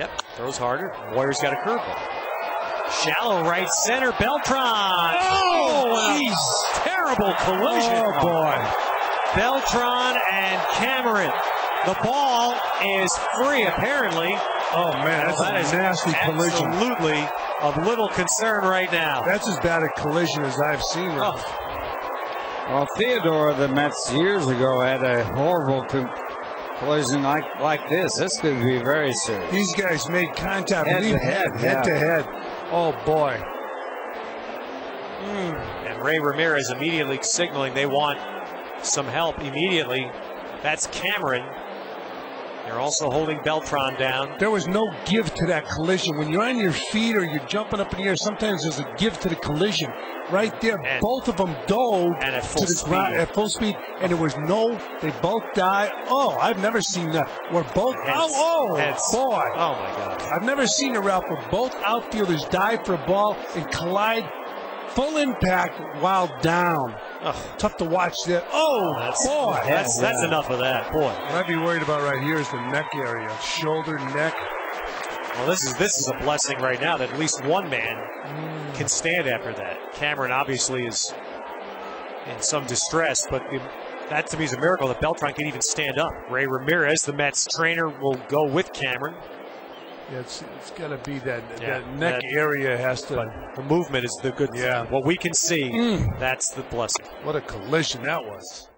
Yep, throws harder. Warriors got a curveball. Shallow right center, Beltran. Oh, oh a terrible collision. Oh, boy. Beltran and Cameron. The ball is free, apparently. Oh, man, that's That a is nasty collision. Absolutely of little concern right now. That's as bad a collision as I've seen. Oh, Well, Theodore of the Mets years ago had a horrible co- collision like like this. This could be very serious. These guys made contact. Head Leave to head, head, head to head. Oh, boy. Hmm. and Ray Ramirez immediately signaling they want some help immediately. That's Cameron. They're also holding Beltran down. There was no give to that collision. When you're on your feet or you're jumping up in the air, sometimes there's a give to the collision. Right there, And- both of them dove and at full to the ground speed. at full speed, and there was no. They both died. Oh, I've never seen that. Where both. Heads. oh, oh, Heads. boy. Oh my God. I've never seen a route where both outfielders dive for a ball and collide full impact while down. Ugh. Tough to watch that. Oh, That's, boy. that's that's enough of that, boy. What I'd be worried about right here is the neck area, shoulder, neck. Well, this is this is a blessing right now that at least one man can stand after that. Cameron obviously is in some distress, but the, that to me is a miracle that Beltran can even stand up. Ray Ramirez, the Mets trainer, will go with Cameron. Yeah, it's, it's got to be that Yeah, that neck that- area has to. The movement is the good. Yeah. What we can see, Mm. that's the blessing. What a collision that was.